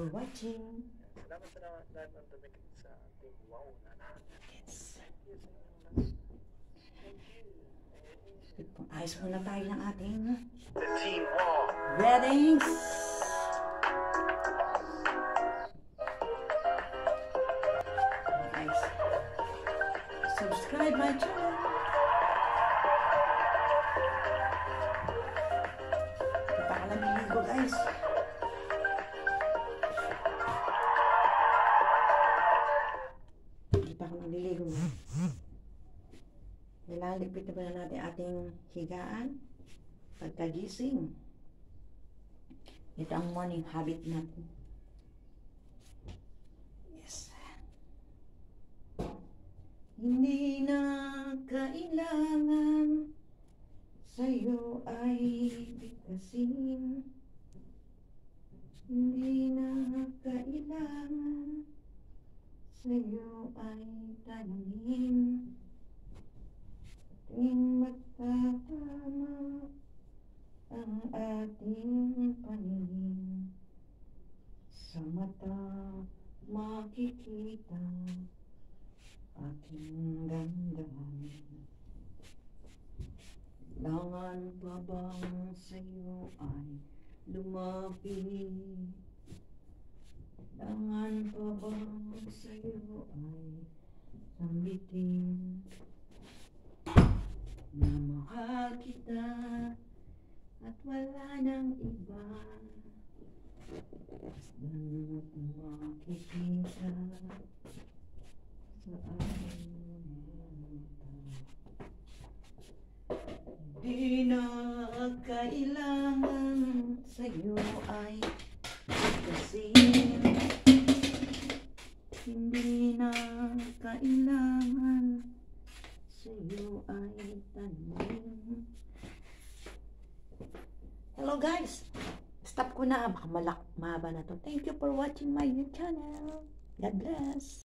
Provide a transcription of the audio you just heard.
for watching. Salamat sa lahat ng tumikit sa ating wow na. Yes. Ayos muna tayo ng ating weddings. Subscribe my channel. Naliligo. Kailangan ligpit na ba na natin ating higaan pagkagising. Ito ang morning habit natin. Yes. Hindi na kailangan sa'yo ay bigkasin. Hindi na kailangan sa'yo ay tanungin. Tuwing magtatama ang ating paningin sa mata makikita aking damdamin. Langan pa bang sa'yo ay lumapit? Langan pa bang sa'yo ay sambitin? Na mahal kita at wala nang iba Basta makikita sa aking mata Di na kailangan Hindi na kailangan sa'yo ay tanong Hello guys! Stop ko na. Baka malak na to. Thank you for watching my new channel. God bless.